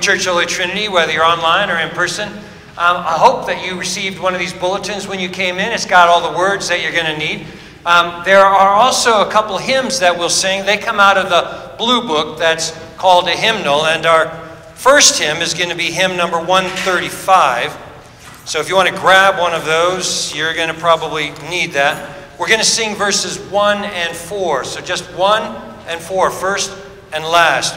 Church Holy Trinity, whether you're online or in person. Um, I hope that you received one of these bulletins when you came in. It's got all the words that you're going to need. Um, there are also a couple hymns that we'll sing. They come out of the blue book that's called a hymnal, and our first hymn is going to be hymn number 135. So if you want to grab one of those, you're going to probably need that. We're going to sing verses 1 and 4. So just 1 and 4, first and last.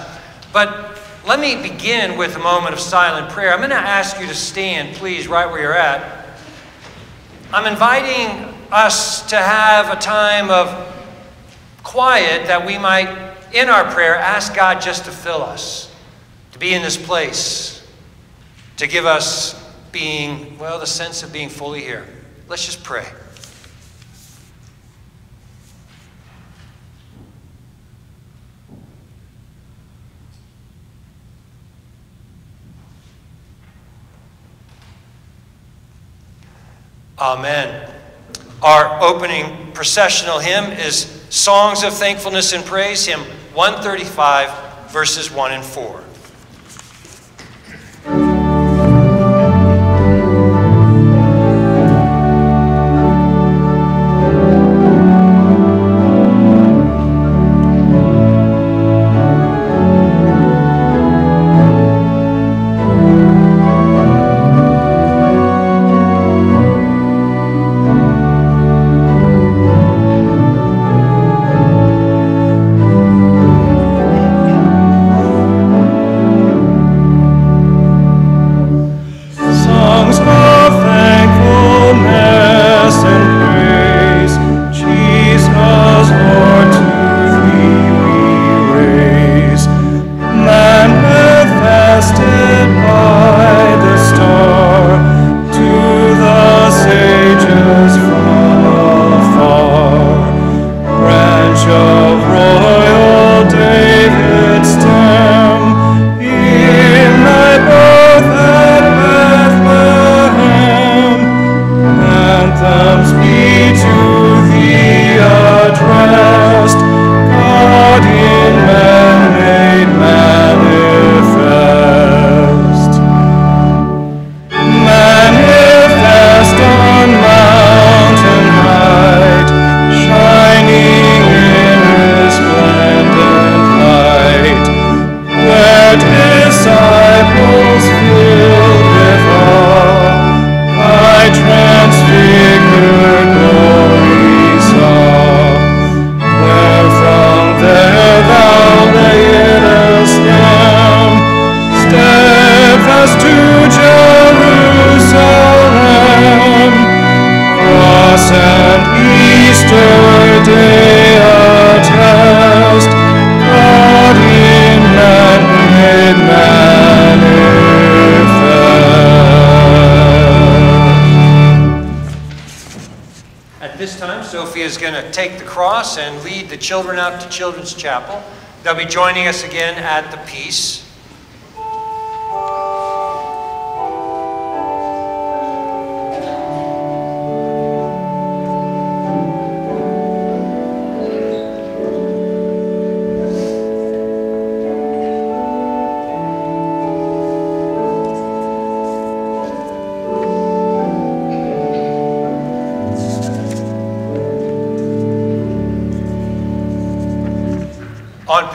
But let me begin with a moment of silent prayer. I'm going to ask you to stand, please, right where you're at. I'm inviting us to have a time of quiet that we might, in our prayer, ask God just to fill us, to be in this place, to give us being, well, the sense of being fully here. Let's just pray. Amen. Our opening processional hymn is Songs of Thankfulness and Praise, hymn 135, verses 1 and 4. Children's Chapel. They'll be joining us again at the Peace.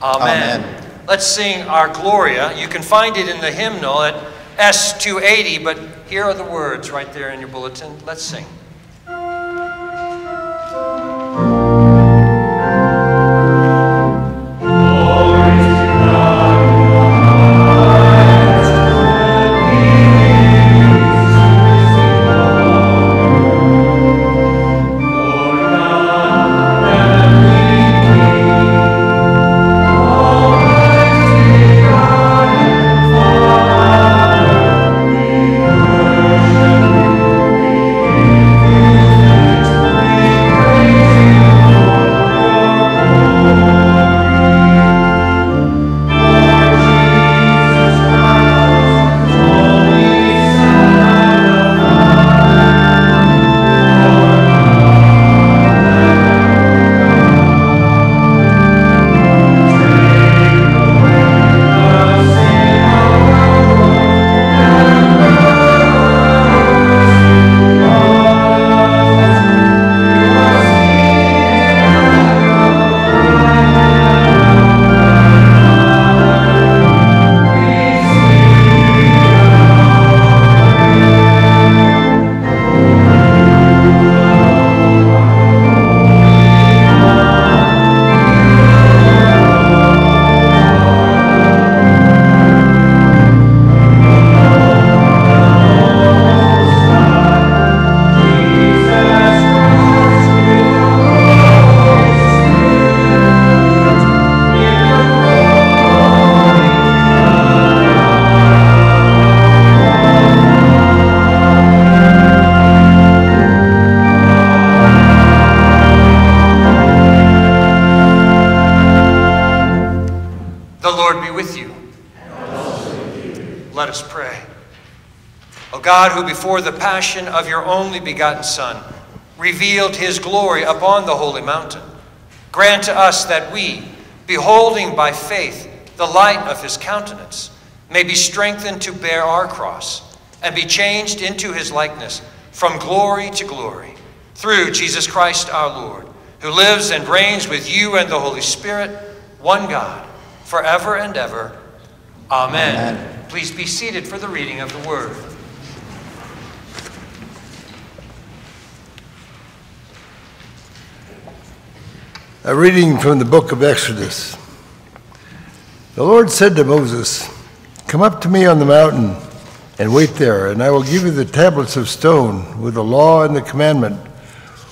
Amen. Amen. Let's sing our Gloria. You can find it in the hymnal at S280, but here are the words right there in your bulletin. Let's sing. God, who before the passion of your only begotten Son revealed his glory upon the holy mountain, grant to us that we, beholding by faith the light of his countenance, may be strengthened to bear our cross and be changed into his likeness from glory to glory, through Jesus Christ our Lord, who lives and reigns with you and the Holy Spirit, one God, forever and ever. Amen. Amen. Please be seated for the reading of the word. A reading from the book of Exodus. The Lord said to Moses, Come up to me on the mountain and wait there, and I will give you the tablets of stone with the law and the commandment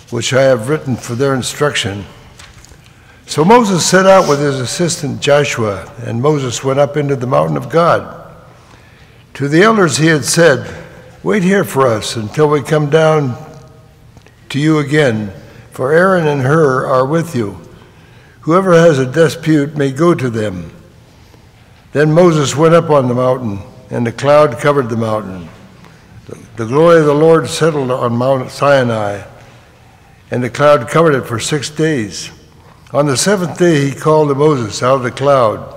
which I have written for their instruction. So Moses set out with his assistant Joshua, and Moses went up into the mountain of God. To the elders he had said, Wait here for us until we come down to you again, for Aaron and Hur are with you. Whoever has a dispute may go to them. Then Moses went up on the mountain, and the cloud covered the mountain. The glory of the Lord settled on Mount Sinai, and the cloud covered it for six days. On the seventh day he called to Moses out of the cloud.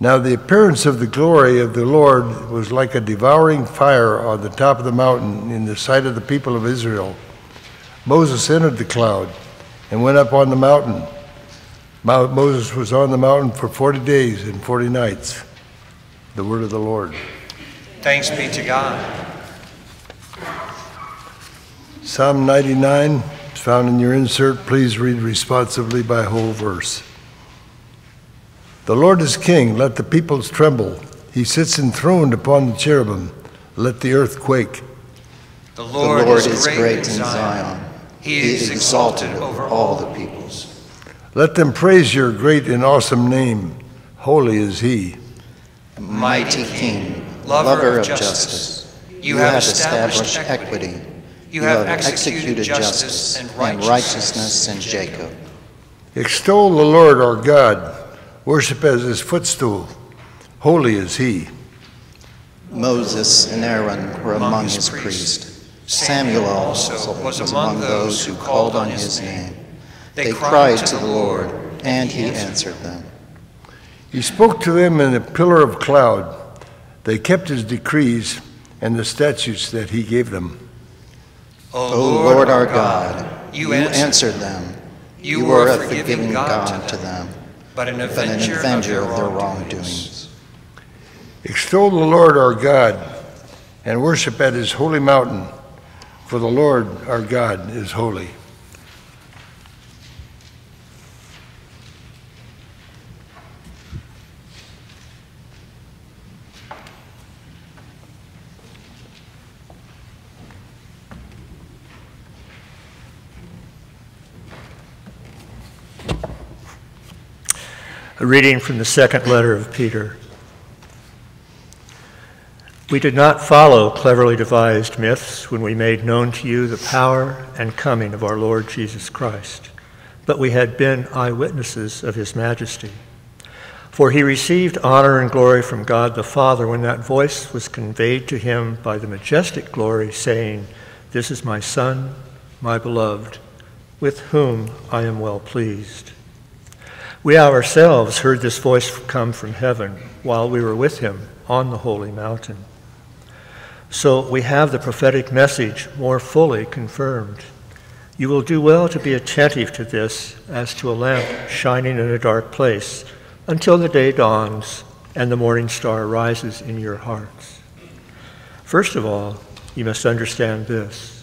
Now the appearance of the glory of the Lord was like a devouring fire on the top of the mountain in the sight of the people of Israel. Moses entered the cloud and went up on the mountain. Moses was on the mountain for 40 days and 40 nights. The word of the Lord. Thanks be to God. Psalm 99 is found in your insert. Please read responsively by whole verse. The Lord is king, let the peoples tremble. He sits enthroned upon the cherubim, let the earth quake. The Lord, the Lord is, great, great in Zion. Zion. He, he is exalted over all the peoples. Let them praise your great and awesome name. Holy is he. Mighty King, lover of justice, you have established equity. You have executed justice and righteousness in Jacob. Extol the Lord our God. Worship as his footstool. Holy is he. Moses and Aaron were among his priests. Samuel also was among those who called on his name. They cried to the Lord, and he answered them. He spoke to them in a pillar of cloud. They kept his decrees and the statutes that he gave them. O Lord our God, you answered them. You were a forgiving God to them, but an avenger of their wrongdoings. Extol the Lord our God and worship at his holy mountain, for the Lord our God is holy. A reading from the second letter of Peter. We did not follow cleverly devised myths when we made known to you the power and coming of our Lord Jesus Christ, but we had been eyewitnesses of his majesty. For he received honor and glory from God the Father when that voice was conveyed to him by the majestic glory, saying, This is my Son, my beloved, with whom I am well pleased. We ourselves heard this voice come from heaven while we were with him on the holy mountain. So we have the prophetic message more fully confirmed. You will do well to be attentive to this as to a lamp shining in a dark place until the day dawns and the morning star rises in your hearts. First of all, you must understand this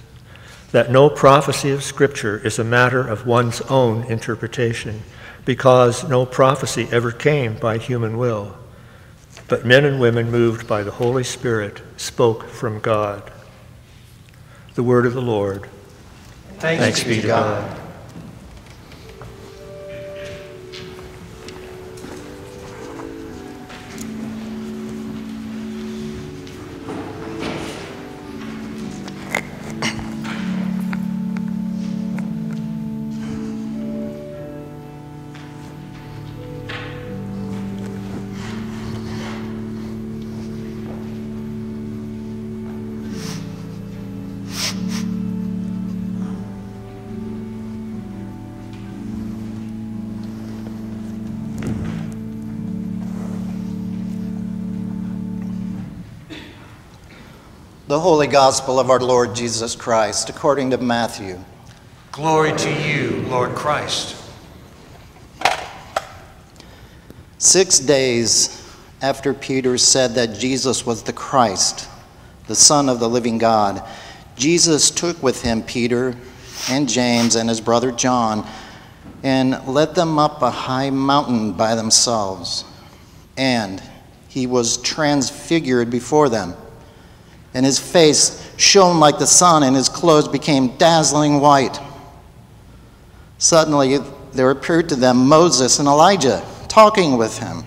that no prophecy of Scripture is a matter of one's own interpretation because no prophecy ever came by human will, but men and women moved by the Holy Spirit spoke from God. The word of the Lord. Thanks, Thanks be to God. God. Gospel of our Lord Jesus Christ, according to Matthew. Glory to you, Lord Christ. Six days after Peter said that Jesus was the Christ, the Son of the living God, Jesus took with him Peter and James and his brother John and led them up a high mountain by themselves. And he was transfigured before them and his face shone like the sun, and his clothes became dazzling white. Suddenly, there appeared to them Moses and Elijah talking with him.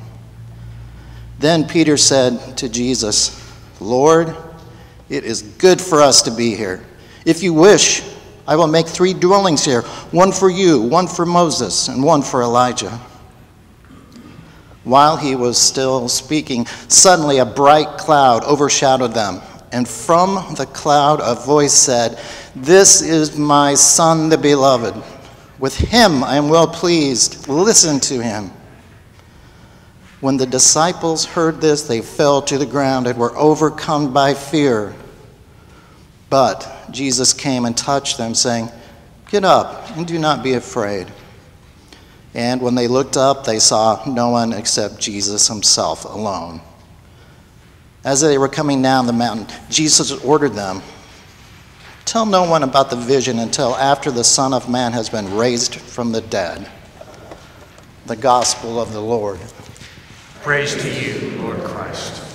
Then Peter said to Jesus, Lord, it is good for us to be here. If you wish, I will make three dwellings here one for you, one for Moses, and one for Elijah. While he was still speaking, suddenly a bright cloud overshadowed them and from the cloud a voice said, This is my Son, the beloved. With him I am well pleased. Listen to him. When the disciples heard this, they fell to the ground and were overcome by fear. But Jesus came and touched them, saying, Get up and do not be afraid. And when they looked up, they saw no one except Jesus himself alone. As they were coming down the mountain, Jesus ordered them Tell no one about the vision until after the Son of Man has been raised from the dead. The Gospel of the Lord. Praise to you, Lord Christ.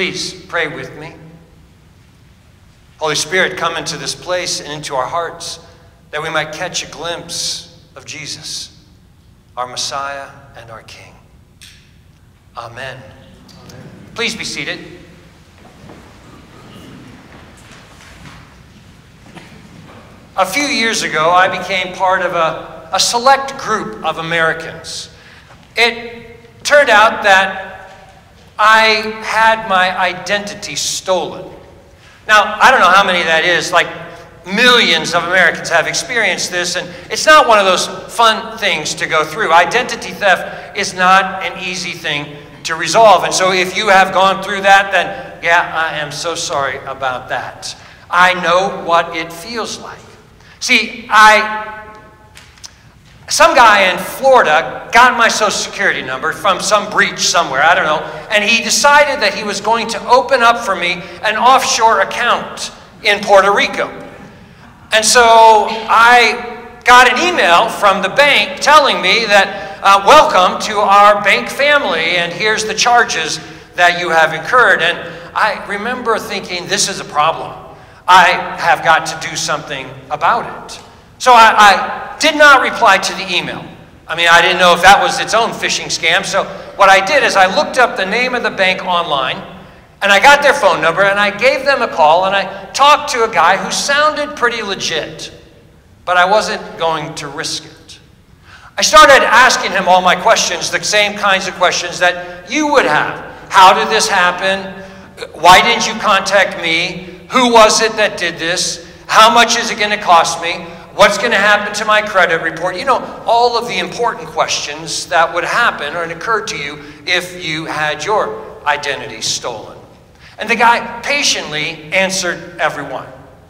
Please pray with me. Holy Spirit, come into this place and into our hearts that we might catch a glimpse of Jesus, our Messiah and our King. Amen. Amen. Please be seated. A few years ago, I became part of a, a select group of Americans. It turned out that I had my identity stolen. Now, I don't know how many that is, like millions of Americans have experienced this, and it's not one of those fun things to go through. Identity theft is not an easy thing to resolve. And so if you have gone through that, then yeah, I am so sorry about that. I know what it feels like. See, I some guy in Florida got my social security number from some breach somewhere, I don't know, and he decided that he was going to open up for me an offshore account in Puerto Rico. And so I got an email from the bank telling me that, uh, welcome to our bank family, and here's the charges that you have incurred. And I remember thinking, this is a problem. I have got to do something about it. So I, I did not reply to the email. I mean, I didn't know if that was its own phishing scam. So what I did is I looked up the name of the bank online and I got their phone number and I gave them a call and I talked to a guy who sounded pretty legit, but I wasn't going to risk it. I started asking him all my questions, the same kinds of questions that you would have. How did this happen? Why didn't you contact me? Who was it that did this? How much is it going to cost me? What's going to happen to my credit report? You know, all of the important questions that would happen or occur to you if you had your identity stolen. And the guy patiently answered everyone.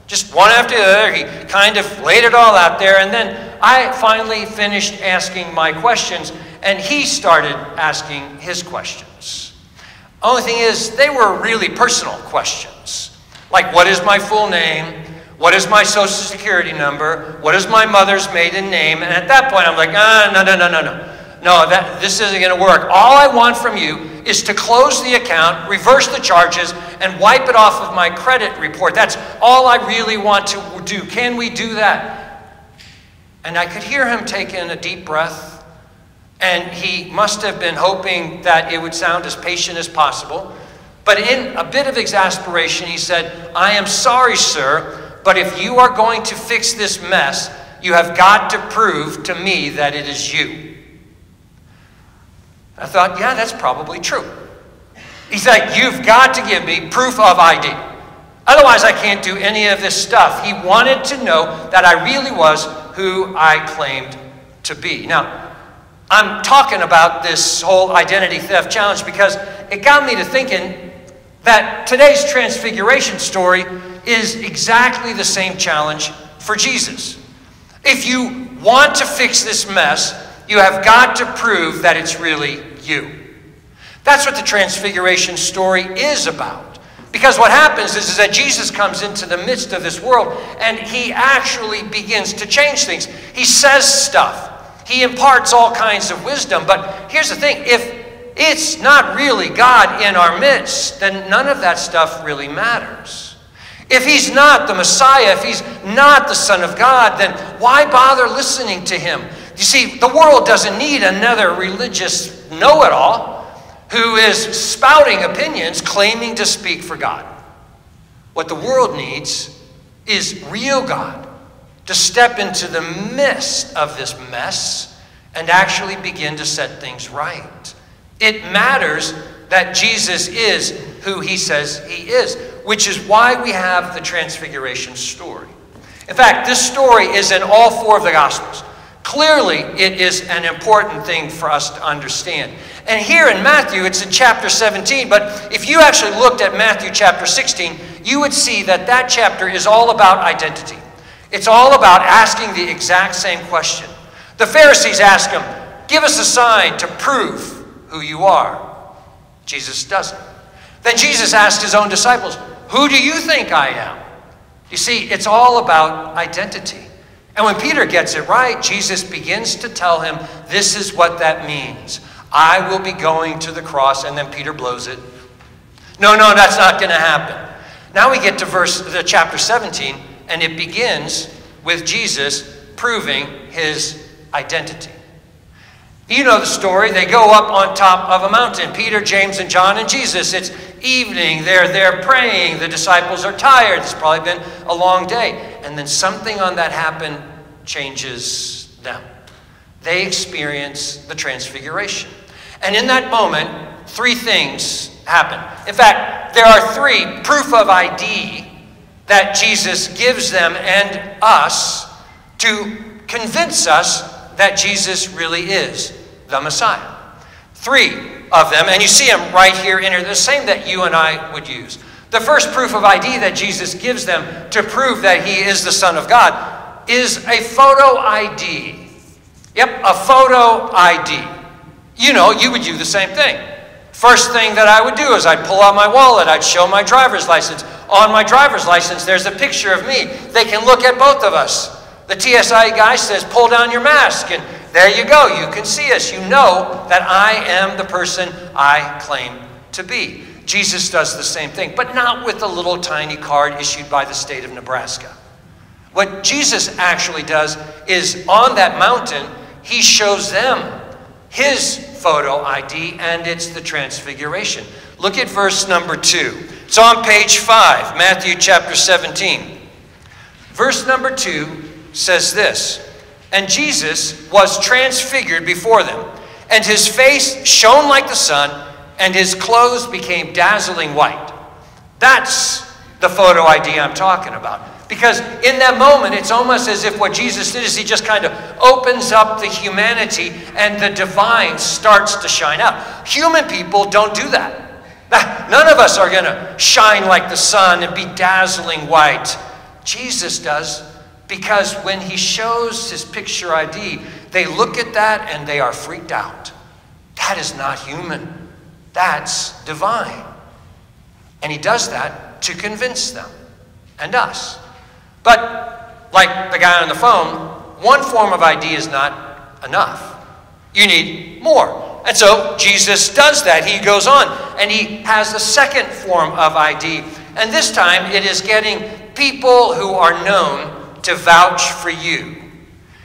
Just one after the other, he kind of laid it all out there. And then I finally finished asking my questions, and he started asking his questions. Only thing is, they were really personal questions. Like, what is my full name? What is my social security number? What is my mother's maiden name? And at that point, I'm like, ah, no, no, no, no, no. No, that, this isn't going to work. All I want from you is to close the account, reverse the charges, and wipe it off of my credit report. That's all I really want to do. Can we do that? And I could hear him take in a deep breath, and he must have been hoping that it would sound as patient as possible. But in a bit of exasperation, he said, I am sorry, sir, but if you are going to fix this mess, You have got to prove to me that it is you. I thought, yeah, that's probably true. He's like, You've got to give me proof of ID. Otherwise, I can't do any of this stuff. He wanted to know that I really was who I claimed to be. Now, I'm talking about this whole identity theft challenge because it got me to thinking that today's transfiguration story is exactly the same challenge for Jesus. If you want to fix this mess, you have got to prove that it's really you. That's what the transfiguration story is about. Because what happens is, is that Jesus comes into the midst of this world and he actually begins to change things. He says stuff, he imparts all kinds of wisdom. But here's the thing if it's not really God in our midst, then none of that stuff really matters. If he's not the Messiah, if he's not the Son of God, then why bother listening to him? You see, the world doesn't need another religious know it all who is spouting opinions claiming to speak for God. What the world needs is real God to step into the midst of this mess and actually begin to set things right. It matters that Jesus is who he says he is, which is why we have the Transfiguration story. In fact, this story is in all four of the Gospels. Clearly, it is an important thing for us to understand. And here in Matthew, it's in chapter 17, but if you actually looked at Matthew chapter 16, you would see that that chapter is all about identity. It's all about asking the exact same question. The Pharisees ask him, Give us a sign to prove who you are. Jesus doesn't. Then Jesus asked his own disciples, Who do you think I am? You see, it's all about identity. And when Peter gets it right, Jesus begins to tell him, This is what that means. I will be going to the cross, and then Peter blows it. No, no, that's not going to happen. Now we get to verse the chapter 17, and it begins with Jesus proving his identity. You know the story. They go up on top of a mountain. Peter, James, and John, and Jesus. It's evening. They're there praying. The disciples are tired. It's probably been a long day. And then something on that happen changes them. They experience the transfiguration. And in that moment, three things happen. In fact, there are three proof of ID that Jesus gives them and us to convince us that Jesus really is the Messiah. Three of them, and you see them right here in here, the same that you and I would use. The first proof of ID that Jesus gives them to prove that he is the Son of God is a photo ID. Yep, a photo ID. You know, you would do the same thing. First thing that I would do is I'd pull out my wallet, I'd show my driver's license. On my driver's license, there's a picture of me. They can look at both of us. The TSA guy says, pull down your mask, and there you go. You can see us. You know that I am the person I claim to be. Jesus does the same thing, but not with a little tiny card issued by the state of Nebraska. What Jesus actually does is on that mountain, he shows them his photo ID, and it's the transfiguration. Look at verse number two. It's on page five, Matthew chapter 17. Verse number two says this And Jesus was transfigured before them, and his face shone like the sun, and his clothes became dazzling white. That's the photo ID I'm talking about. Because in that moment, it's almost as if what Jesus did is he just kind of opens up the humanity and the divine starts to shine out. Human people don't do that. None of us are going to shine like the sun and be dazzling white. Jesus does because when he shows his picture ID, they look at that and they are freaked out. That is not human, that's divine. And he does that to convince them and us. But, like the guy on the phone, one form of ID is not enough. You need more. And so Jesus does that. He goes on and he has a second form of ID. And this time it is getting people who are known to vouch for you.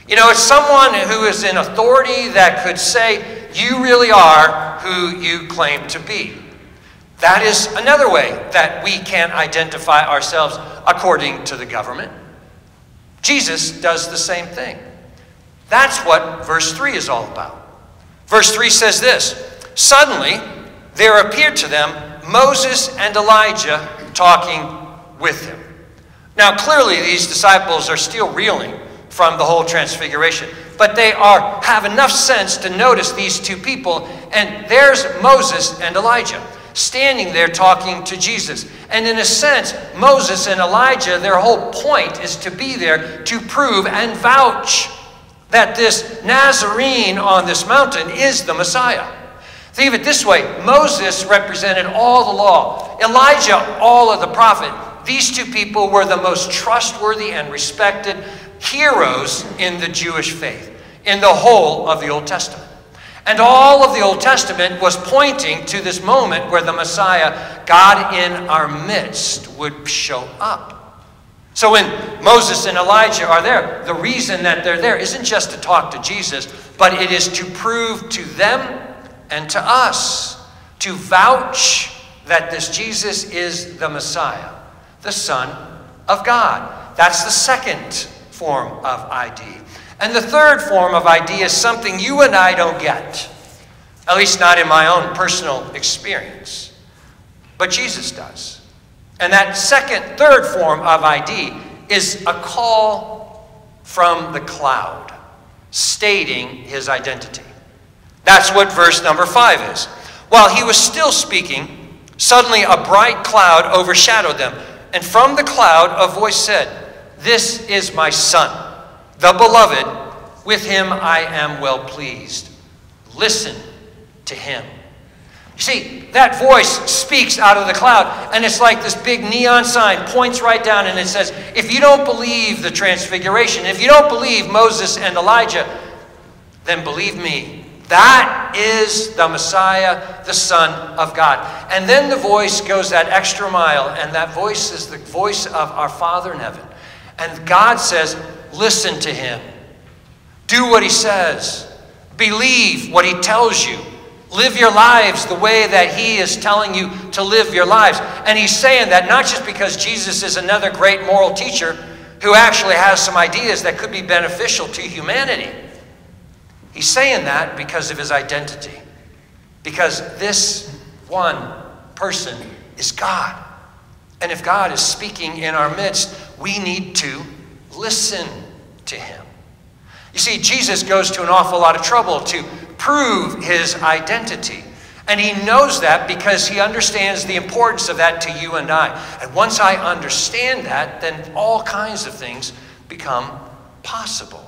You know, it's someone who is in authority that could say, You really are who you claim to be. That is another way that we can identify ourselves according to the government. Jesus does the same thing. That's what verse 3 is all about. Verse 3 says this Suddenly there appeared to them Moses and Elijah talking with him. Now, clearly, these disciples are still reeling from the whole transfiguration, but they are have enough sense to notice these two people, and there's Moses and Elijah standing there talking to Jesus. And in a sense, Moses and Elijah, their whole point is to be there to prove and vouch that this Nazarene on this mountain is the Messiah. Think of it this way Moses represented all the law, Elijah, all of the prophet. These two people were the most trustworthy and respected heroes in the Jewish faith, in the whole of the Old Testament. And all of the Old Testament was pointing to this moment where the Messiah, God in our midst, would show up. So when Moses and Elijah are there, the reason that they're there isn't just to talk to Jesus, but it is to prove to them and to us, to vouch that this Jesus is the Messiah, the Son of God. That's the second form of ID. And the third form of ID is something you and I don't get, at least not in my own personal experience. But Jesus does. And that second, third form of ID is a call from the cloud stating his identity. That's what verse number five is. While he was still speaking, suddenly a bright cloud overshadowed them. And from the cloud, a voice said, This is my son the beloved, with him I am well pleased. Listen to him. You see, that voice speaks out of the cloud, and it's like this big neon sign points right down, and it says, If you don't believe the transfiguration, if you don't believe Moses and Elijah, then believe me. That is the Messiah, the Son of God. And then the voice goes that extra mile, and that voice is the voice of our Father in heaven. And God says, Listen to him. Do what he says. Believe what he tells you. Live your lives the way that he is telling you to live your lives. And he's saying that not just because Jesus is another great moral teacher who actually has some ideas that could be beneficial to humanity. He's saying that because of his identity. Because this one person is God. And if God is speaking in our midst, we need to listen to him. You see, Jesus goes to an awful lot of trouble to prove his identity. And he knows that because he understands the importance of that to you and I. And once I understand that, then all kinds of things become possible.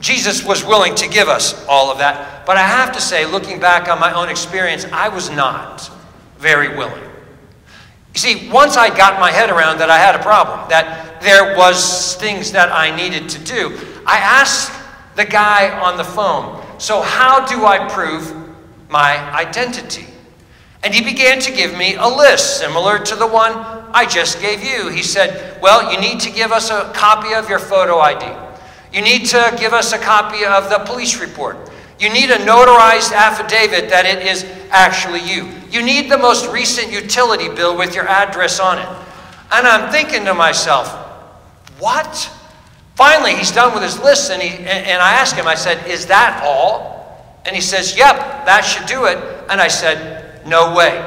Jesus was willing to give us all of that. But I have to say, looking back on my own experience, I was not very willing. You see, once I got my head around that I had a problem, that there was things that I needed to do, I asked the guy on the phone, so how do I prove my identity? And he began to give me a list similar to the one I just gave you. He said, Well, you need to give us a copy of your photo ID. You need to give us a copy of the police report. You need a notarized affidavit that it is actually you. You need the most recent utility bill with your address on it. And I'm thinking to myself, what? Finally, he's done with his list, and, he, and I asked him, I said, Is that all? And he says, Yep, that should do it. And I said, No way.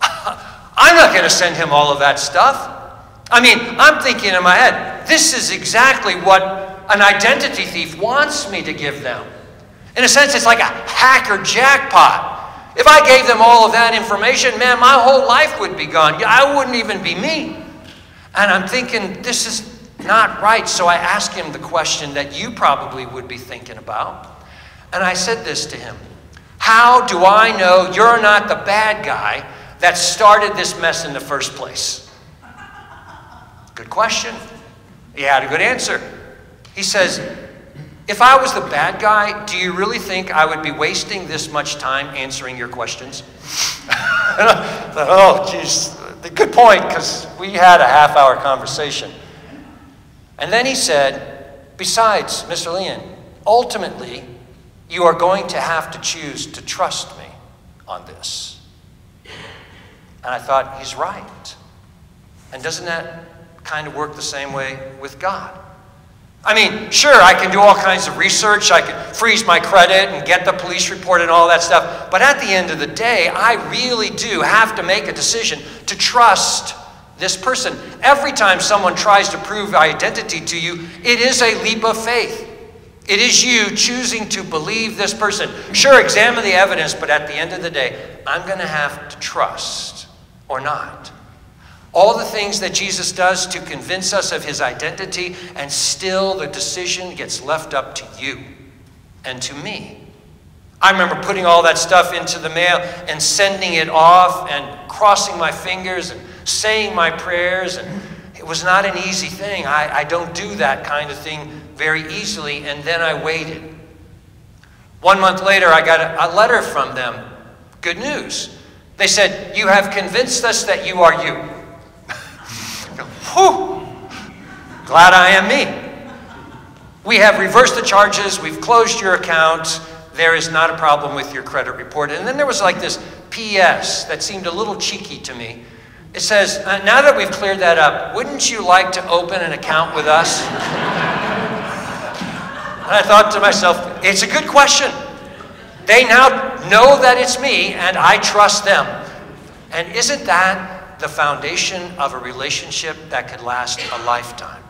I'm not going to send him all of that stuff. I mean, I'm thinking in my head, this is exactly what an identity thief wants me to give them. In a sense, it's like a hacker jackpot. If I gave them all of that information, man, my whole life would be gone. I wouldn't even be me. And I'm thinking, this is not right. So I asked him the question that you probably would be thinking about. And I said this to him How do I know you're not the bad guy that started this mess in the first place? Good question. He had a good answer. He says, if I was the bad guy, do you really think I would be wasting this much time answering your questions? oh, geez, good point, because we had a half hour conversation. And then he said, Besides, Mr. Leon, ultimately, you are going to have to choose to trust me on this. And I thought, he's right. And doesn't that kind of work the same way with God. I mean, sure, I can do all kinds of research. I can freeze my credit and get the police report and all that stuff. But at the end of the day, I really do have to make a decision to trust this person. Every time someone tries to prove identity to you, it is a leap of faith. It is you choosing to believe this person. Sure, examine the evidence, but at the end of the day, I'm going to have to trust or not. All the things that Jesus does to convince us of his identity, and still the decision gets left up to you and to me. I remember putting all that stuff into the mail and sending it off and crossing my fingers and saying my prayers. And it was not an easy thing. I, I don't do that kind of thing very easily. And then I waited. One month later, I got a, a letter from them. Good news. They said, You have convinced us that you are you. Whew! Glad I am me. We have reversed the charges, we've closed your account, there is not a problem with your credit report. And then there was like this PS that seemed a little cheeky to me. It says, uh, Now that we've cleared that up, wouldn't you like to open an account with us? and I thought to myself, It's a good question. They now know that it's me, and I trust them. And isn't that the foundation of a relationship that could last a lifetime.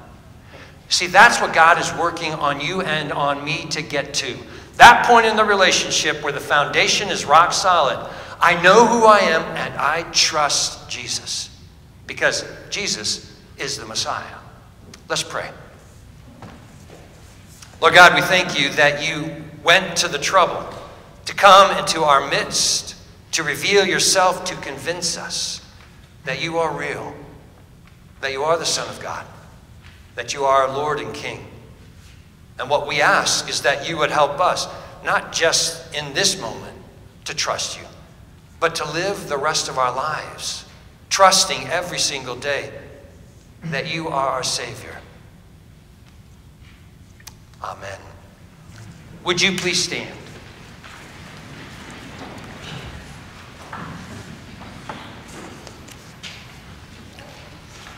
See, that's what God is working on you and on me to get to. That point in the relationship where the foundation is rock solid. I know who I am and I trust Jesus because Jesus is the Messiah. Let's pray. Lord God, we thank you that you went to the trouble to come into our midst, to reveal yourself, to convince us that you are real, that you are the Son of God, that you are our Lord and King. And what we ask is that you would help us, not just in this moment, to trust you, but to live the rest of our lives, trusting every single day that you are our Savior. Amen. Would you please stand?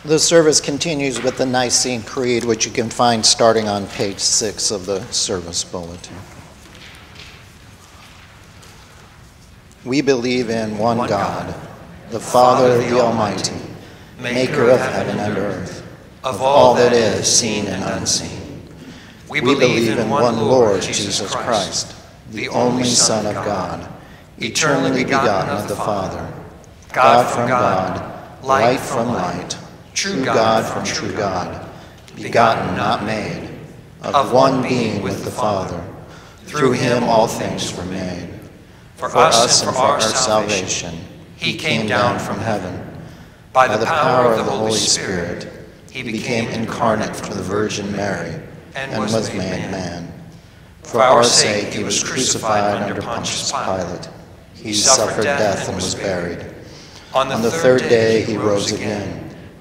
The service continues with the Nicene Creed, which you can find starting on page six of the service bulletin. We believe in one, God, the Father, the Almighty, maker of heaven and earth, of all that is seen and unseen. We believe in one Lord Jesus Christ, the only Son of God, eternally begotten of the Father, God from God, light from light true God from true God, begotten, not made, of one being with the Father. Through him all things were made. For us and for our salvation, he came down from heaven. By the power of the Holy Spirit, he became incarnate from the Virgin Mary and was made man. For our sake he was crucified under Pontius Pilate. He suffered death and was buried. On the third day he rose again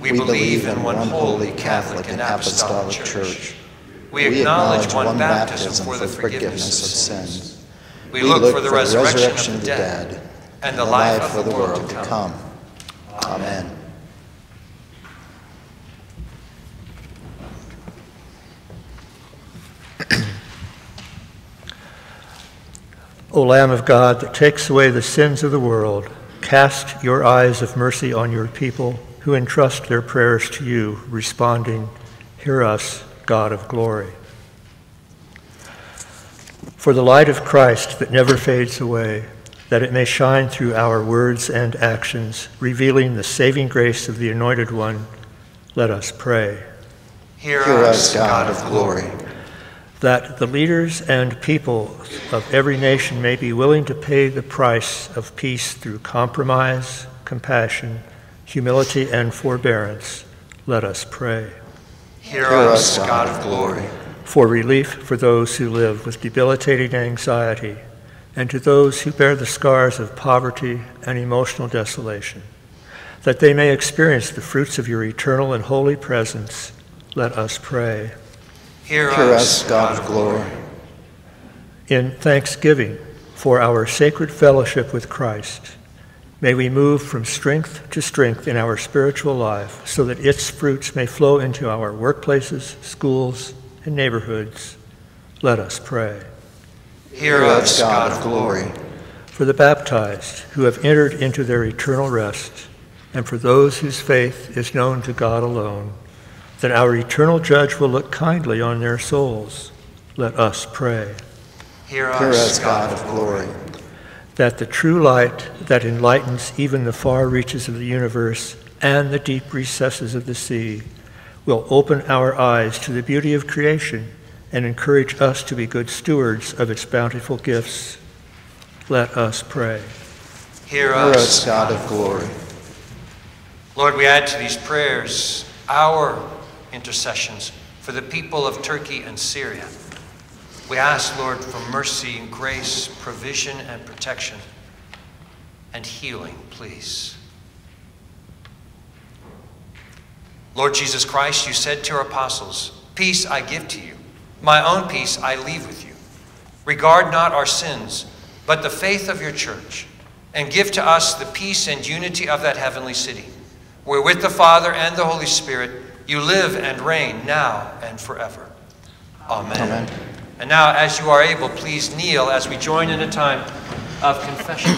We believe in one holy Catholic and Apostolic Church. We acknowledge one baptism for the forgiveness of sins. We look for the resurrection of the dead and the life of the world to come. Amen. O Lamb of God that takes away the sins of the world, cast your eyes of mercy on your people who entrust their prayers to you, responding, Hear us, God of glory. For the light of Christ that never fades away, that it may shine through our words and actions, revealing the saving grace of the Anointed One, let us pray. Hear, Hear us, God of glory. That the leaders and people of every nation may be willing to pay the price of peace through compromise, compassion, humility, and forbearance, let us pray. Hear us, God of glory. For relief for those who live with debilitating anxiety, and to those who bear the scars of poverty and emotional desolation, that they may experience the fruits of your eternal and holy presence, let us pray. Hear, Hear us, God of glory. In thanksgiving for our sacred fellowship with Christ, May we move from strength to strength in our spiritual life so that its fruits may flow into our workplaces, schools, and neighborhoods. Let us pray. Hear us, God of glory. For the baptized who have entered into their eternal rest, and for those whose faith is known to God alone, that our eternal judge will look kindly on their souls. Let us pray. Hear us, Hear us God of glory that the true light that enlightens even the far reaches of the universe and the deep recesses of the sea will open our eyes to the beauty of creation and encourage us to be good stewards of its bountiful gifts. Let us pray. Hear us, God of glory. Lord, we add to these prayers our intercessions for the people of Turkey and Syria. We ask, Lord, for mercy and grace, provision and protection, and healing, please. Lord Jesus Christ, you said to your apostles, Peace I give to you, my own peace I leave with you. Regard not our sins, but the faith of your church, and give to us the peace and unity of that heavenly city, where with the Father and the Holy Spirit you live and reign now and forever. Amen. Amen. And now, as you are able, please kneel as we join in a time of confession.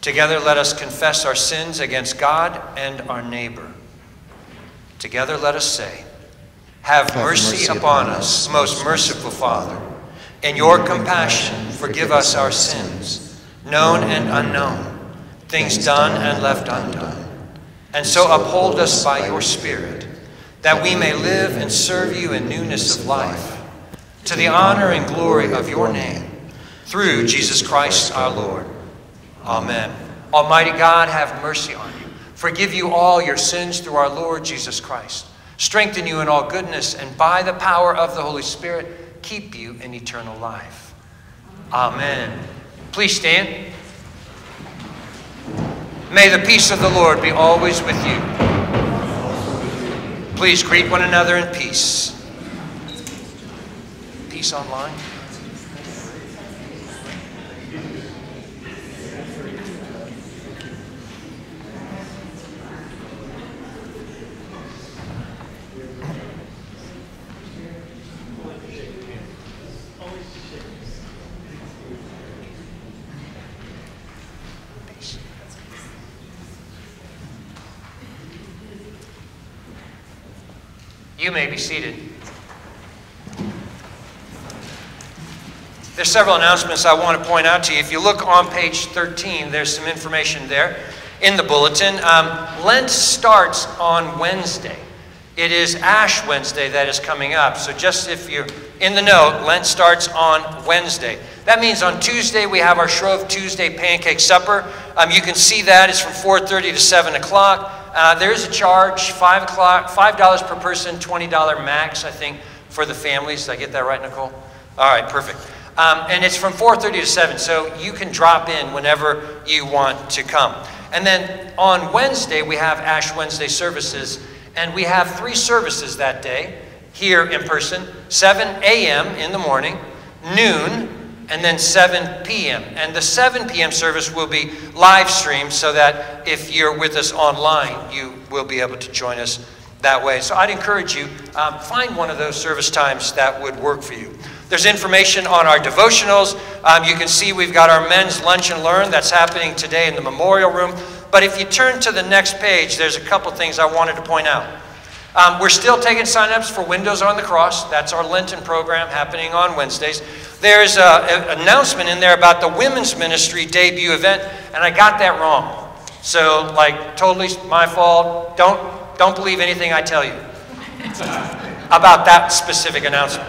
Together, let us confess our sins against God and our neighbor. Together, let us say, Have, Have mercy, mercy, upon us, most merciful Father. In your compassion, forgive us our sins known and unknown, things done and left undone. And so uphold us by your Spirit, that we may live and serve you in newness of life, to the honor and glory of your name, through Jesus Christ our Lord. Amen. Almighty God, have mercy on you. Forgive you all your sins through our Lord Jesus Christ. Strengthen you in all goodness, and by the power of the Holy Spirit, keep you in eternal life. Amen. Please stand. May the peace of the Lord be always with you. Please greet one another in peace. Peace online. You may be seated. There's several announcements I want to point out to you. If you look on page 13, there's some information there in the bulletin. Um, Lent starts on Wednesday. It is Ash Wednesday that is coming up. So just if you're in the note, Lent starts on Wednesday. That means on Tuesday we have our Shrove Tuesday pancake supper. Um, you can see that it's from 4:30 to 7 o'clock. Uh, there is a charge, five o'clock, five dollars per person, twenty dollar max, I think, for the families. Did I get that right, Nicole? All right, perfect. Um, and it's from 4:30 to 7, so you can drop in whenever you want to come. And then on Wednesday we have Ash Wednesday services, and we have three services that day here in person: 7 a.m. in the morning, noon, and then 7 p.m. And the 7 p.m. service will be live streamed so that if you're with us online, you will be able to join us that way. So I'd encourage you, um, find one of those service times that would work for you. There's information on our devotionals. Um, you can see we've got our men's lunch and learn that's happening today in the memorial room. But if you turn to the next page, there's a couple things I wanted to point out. Um, we're still taking signups for Windows on the Cross. That's our Lenten program happening on Wednesdays. There's an announcement in there about the women's ministry debut event, and I got that wrong. So, like, totally my fault. Don't, don't believe anything I tell you about that specific announcement.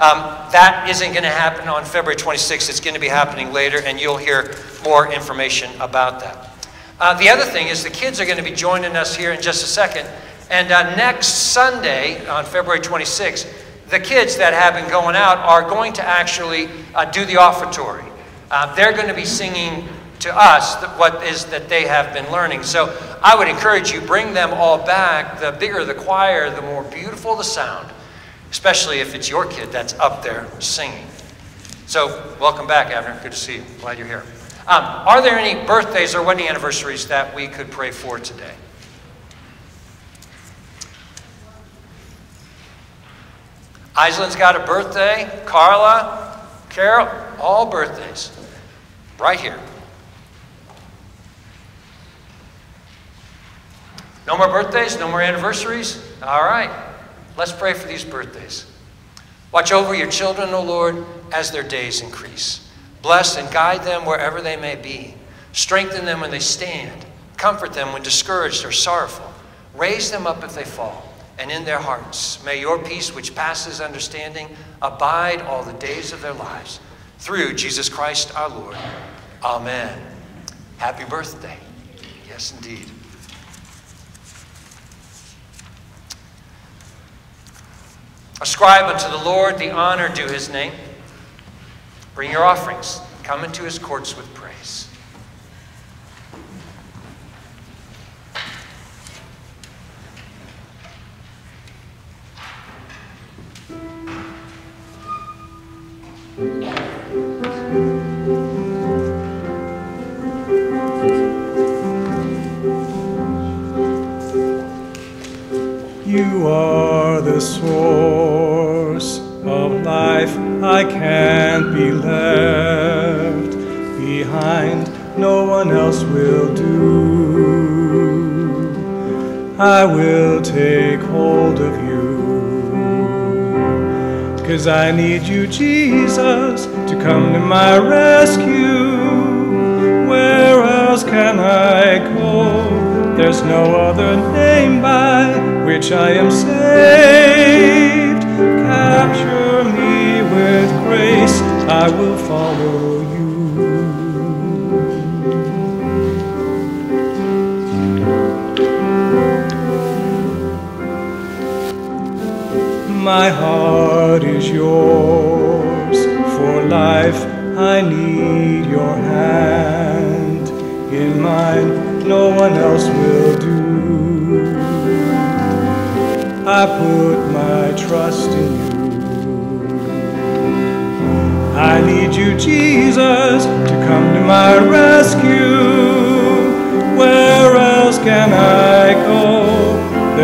Um, that isn't going to happen on February 26th. It's going to be happening later, and you'll hear more information about that. Uh, the other thing is the kids are going to be joining us here in just a second. And uh, next Sunday, on February 26th, the kids that have been going out are going to actually uh, do the offertory. Uh, they're going to be singing to us what is that they have been learning. So I would encourage you, bring them all back. The bigger the choir, the more beautiful the sound, especially if it's your kid that's up there singing. So welcome back, Abner. Good to see you. Glad you're here. Um, are there any birthdays or wedding anniversaries that we could pray for today? Island's got a birthday. Carla, Carol, all birthdays. Right here. No more birthdays? No more anniversaries? All right. Let's pray for these birthdays. Watch over your children, O Lord, as their days increase. Bless and guide them wherever they may be. Strengthen them when they stand. Comfort them when discouraged or sorrowful. Raise them up if they fall. And in their hearts, may your peace, which passes understanding, abide all the days of their lives. Through Jesus Christ our Lord. Amen. Happy birthday. Yes, indeed. Ascribe unto the Lord the honor due his name. Bring your offerings. Come into his courts with praise. I will take hold of you. Cause I need you, Jesus, to come to my rescue. Where else can I go? There's no other name by which I am saved. Capture me with grace, I will follow you. My heart is yours for life. I need your hand in mine no one else will do. I put my trust in you. I need you, Jesus, to come to my rescue. Where else can I go?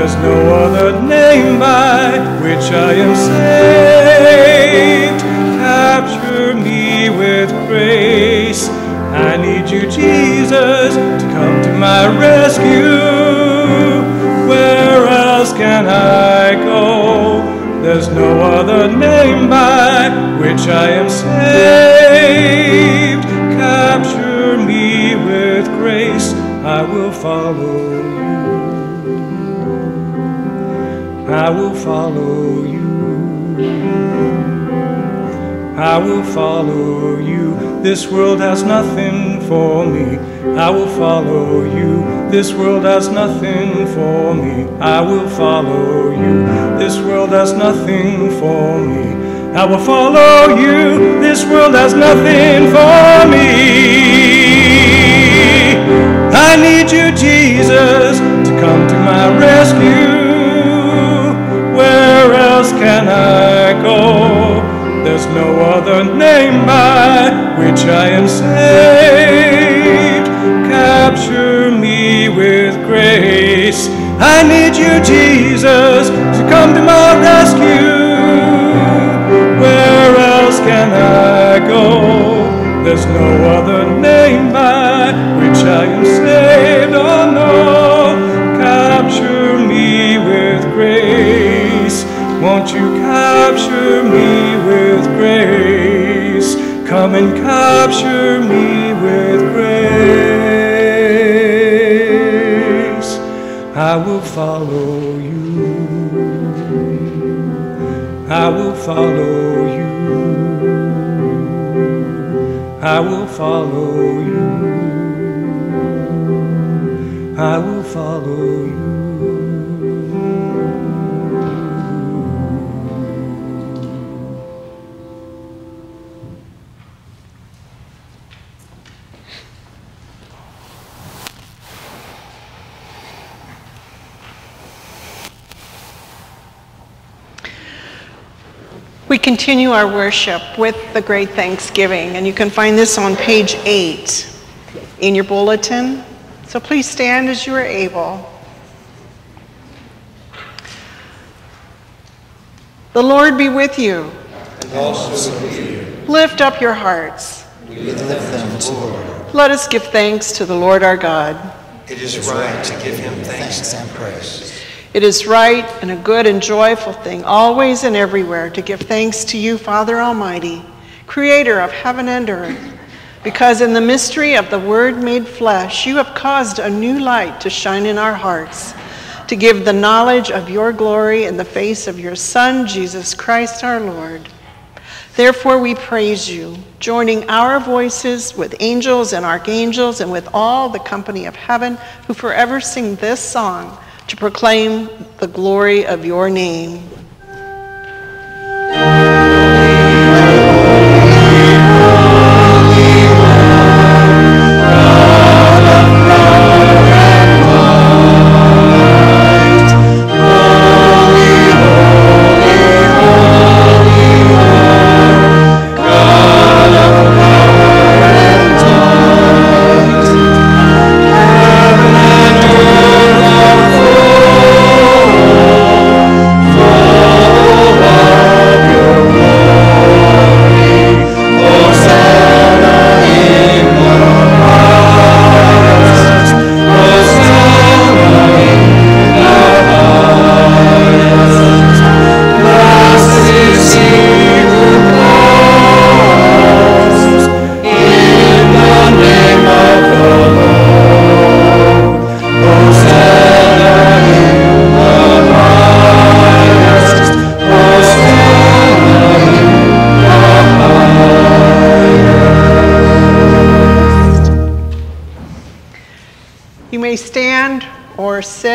There's no other name by which I am saved. Capture me with grace. I need you, Jesus, to come to my rescue. Where else can I go? There's no other name by which I am saved. I will follow you. This world has nothing for me. I will follow you. This world has nothing for me. I will follow you. This world has nothing for me. I will follow you. This world has nothing for me. I need you, Jesus, to come to my rescue. Where else can I go? There's no other name by which I am saved. Capture me with grace. I need you, Jesus, to come to my rescue. Where else can I go? There's no other name by which I am saved. Oh no, capture me with grace. Won't you capture me grace. Come and capture me with grace. I will follow you. I will follow you. I will follow you. I will follow you. Continue our worship with the great thanksgiving, and you can find this on page eight in your bulletin. So please stand as you are able. The Lord be with you. And also with you. Lift up your hearts. We lift them to the Lord. Let us give thanks to the Lord our God. It is right to give him thanks and praise. It is right and a good and joyful thing, always and everywhere, to give thanks to you, Father Almighty, creator of heaven and earth, because in the mystery of the Word made flesh, you have caused a new light to shine in our hearts, to give the knowledge of your glory in the face of your Son, Jesus Christ our Lord. Therefore, we praise you, joining our voices with angels and archangels and with all the company of heaven who forever sing this song to proclaim the glory of your name.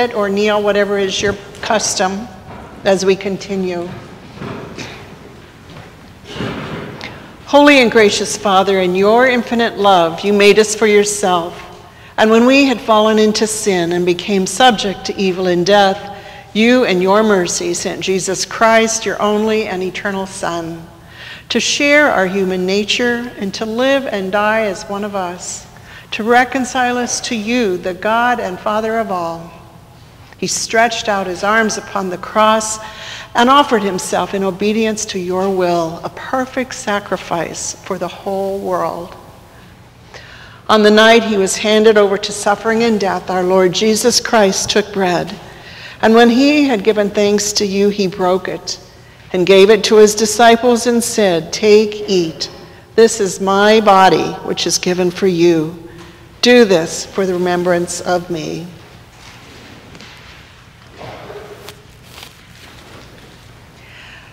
Or kneel, whatever is your custom, as we continue. Holy and gracious Father, in your infinite love, you made us for yourself. And when we had fallen into sin and became subject to evil and death, you and your mercy sent Jesus Christ, your only and eternal Son, to share our human nature and to live and die as one of us to reconcile us to you, the God and Father of all. He stretched out his arms upon the cross and offered himself in obedience to your will, a perfect sacrifice for the whole world. On the night he was handed over to suffering and death, our Lord Jesus Christ took bread. And when he had given thanks to you, he broke it and gave it to his disciples and said, Take, eat. This is my body, which is given for you. Do this for the remembrance of me.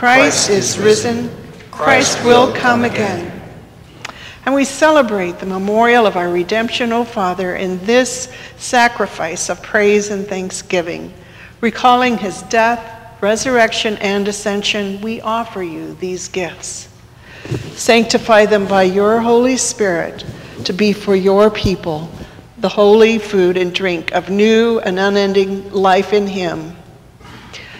Christ is risen, Christ will come again. And we celebrate the memorial of our redemption, O Father, in this sacrifice of praise and thanksgiving. Recalling his death, resurrection, and ascension, we offer you these gifts. Sanctify them by your Holy Spirit to be for your people the holy food and drink of new and unending life in him.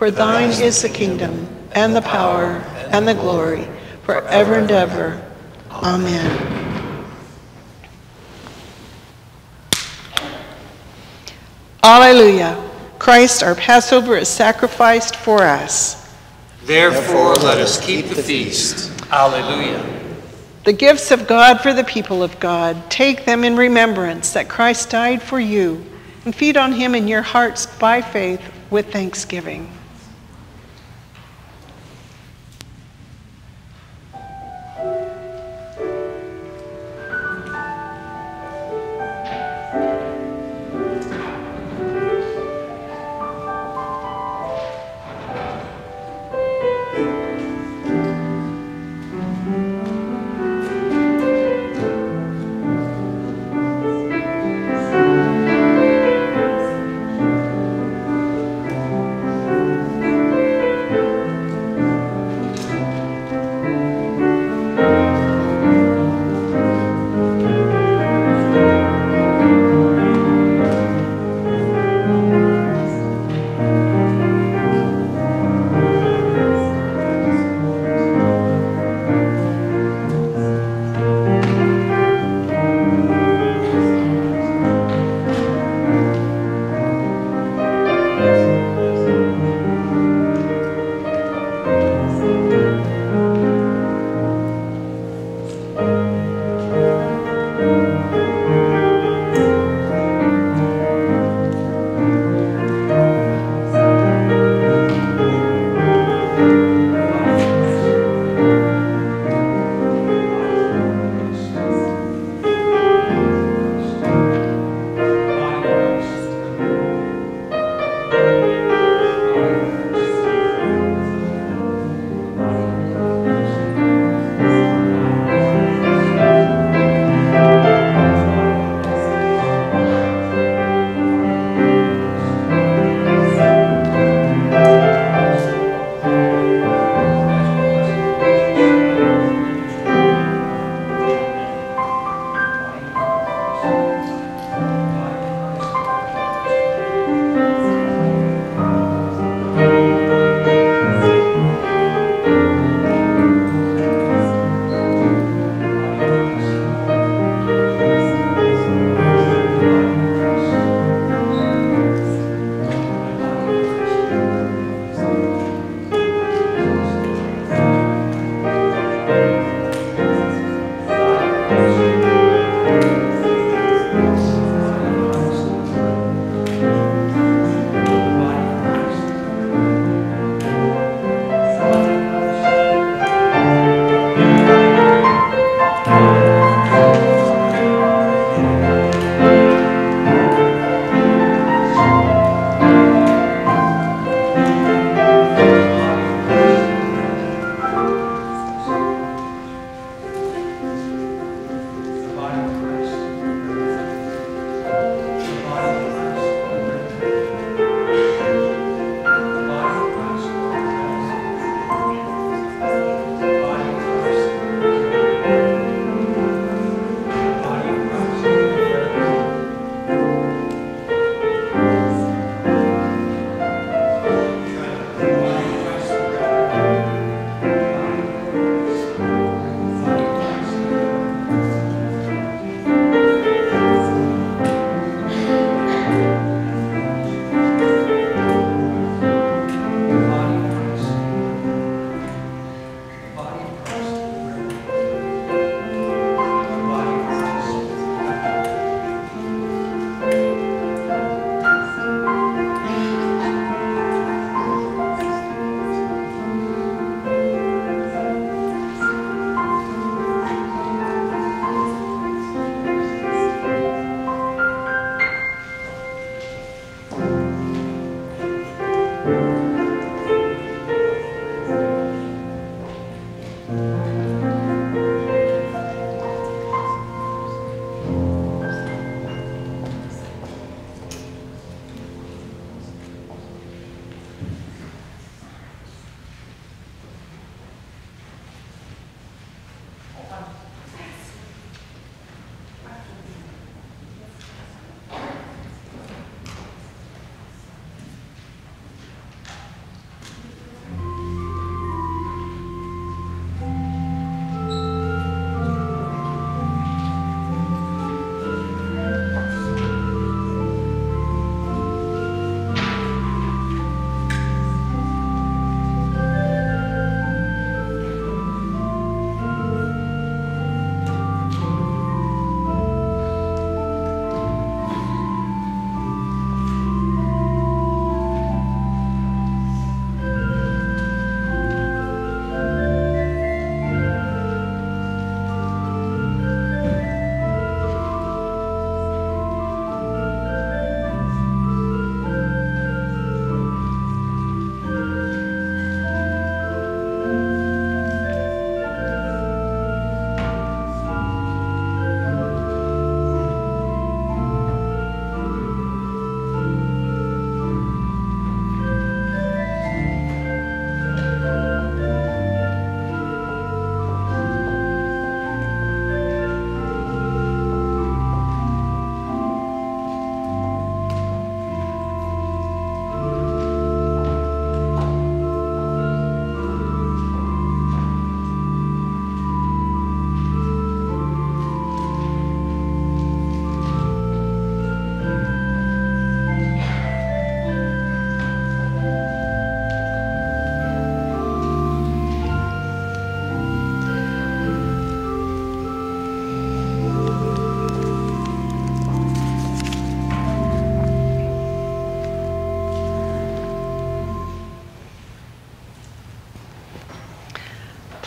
For thine is the kingdom, and the power, and the glory, forever and ever. Amen. Alleluia. Christ, our Passover, is sacrificed for us. Therefore, let us keep the feast. Alleluia. The gifts of God for the people of God, take them in remembrance that Christ died for you, and feed on him in your hearts by faith with thanksgiving.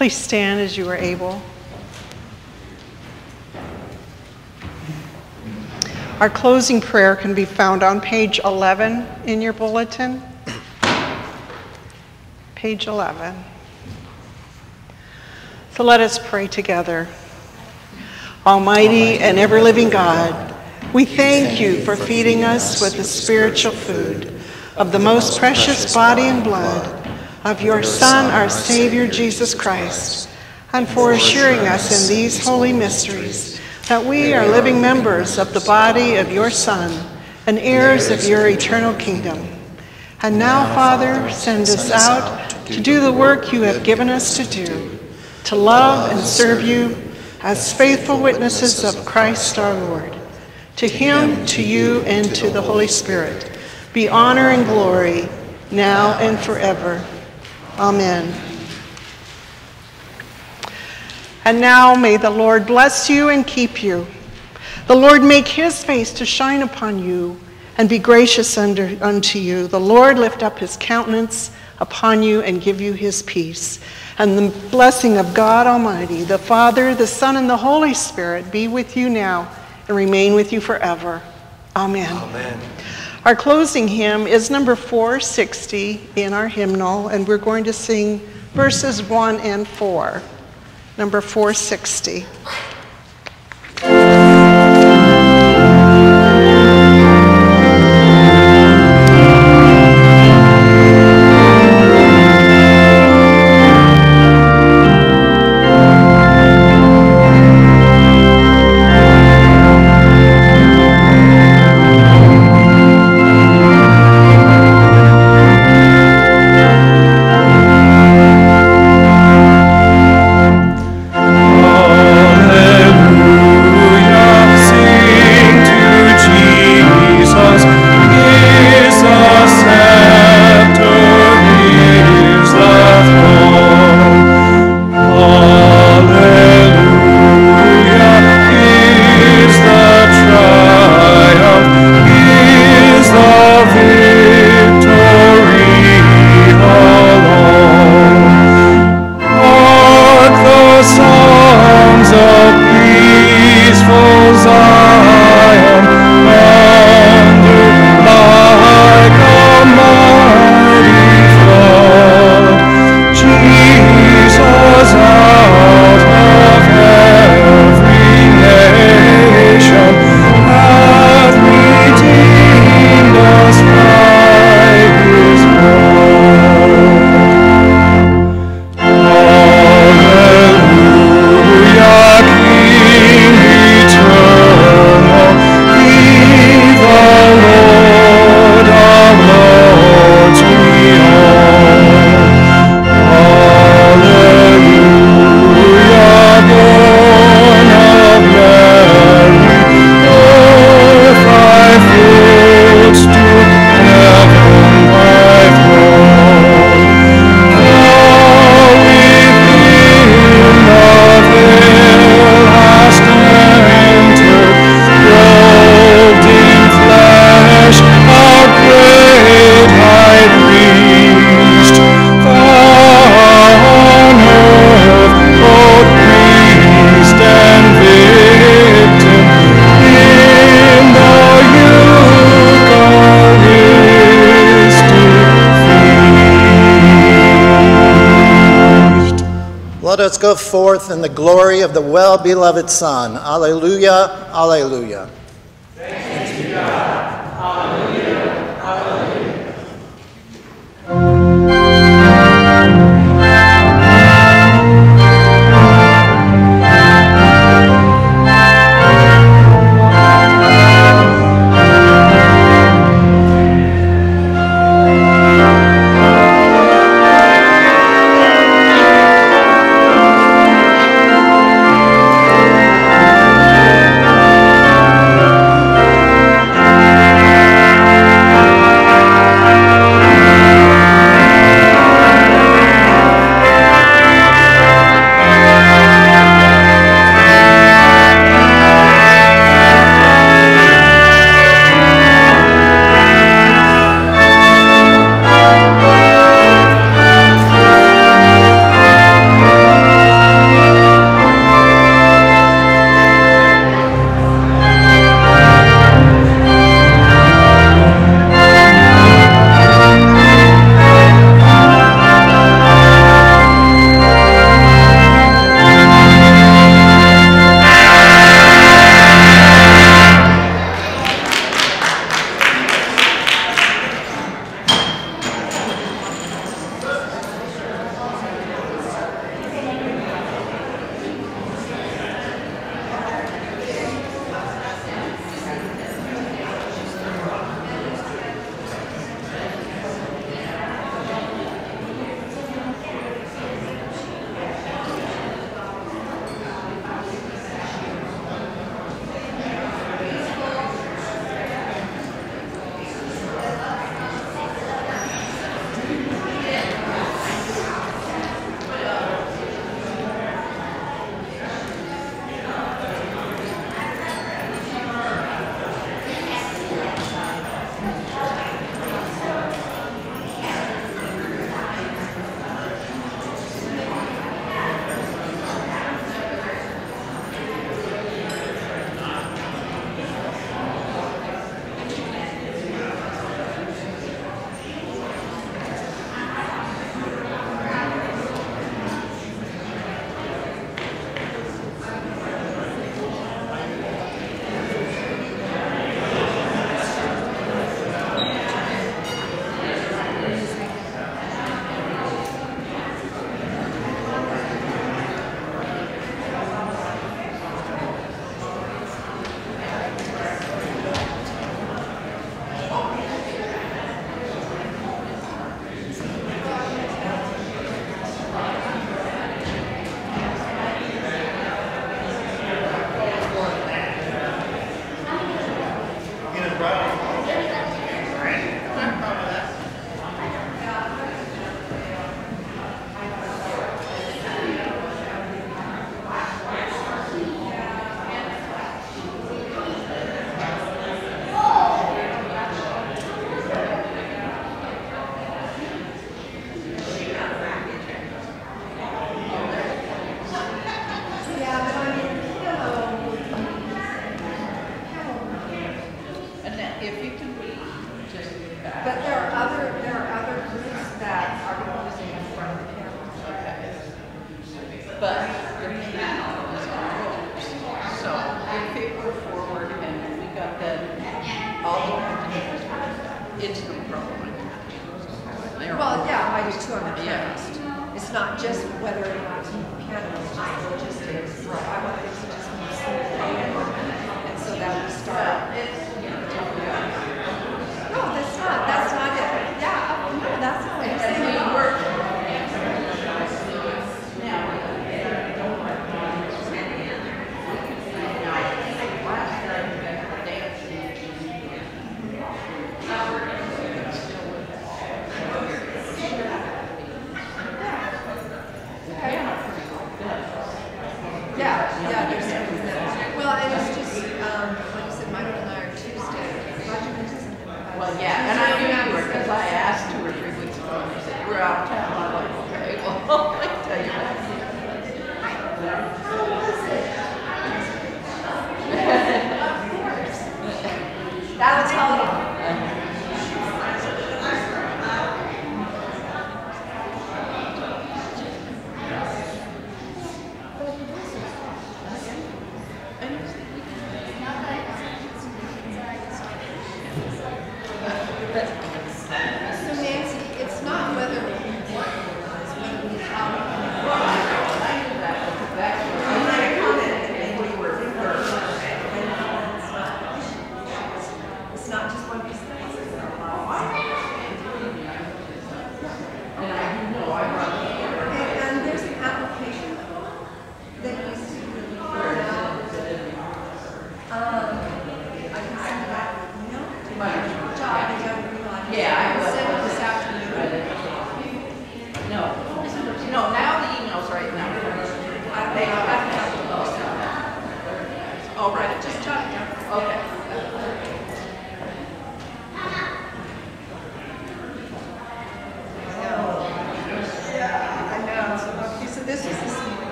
Please stand as you are able. Our closing prayer can be found on page 11 in your bulletin. Page 11. So let us pray together. Almighty and ever living God, we thank you for feeding us with the spiritual food of the most precious body and blood of your Son, our Savior, Jesus Christ, and for assuring us in these holy mysteries that we are living members of the body of your Son and heirs of your eternal kingdom. And now, Father, send us out to do the work you have given us to do, to love and serve you as faithful witnesses of Christ our Lord. To him, to you, and to the Holy Spirit be honor and glory now and forever. Amen. And now may the Lord bless you and keep you. The Lord make his face to shine upon you and be gracious unto you. The Lord lift up his countenance upon you and give you his peace. And the blessing of God Almighty, the Father, the Son, and the Holy Spirit be with you now and remain with you forever. Amen. Amen. Our closing hymn is number 460 in our hymnal, and we're going to sing verses 1 and 4. Number 460. Forth in the glory of the well beloved Son. Alleluia, alleluia.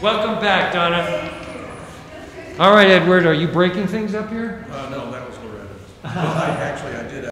Welcome back, Donna. All right, Edward, are you breaking things up here? Uh, no, that was Loretta. I actually, I did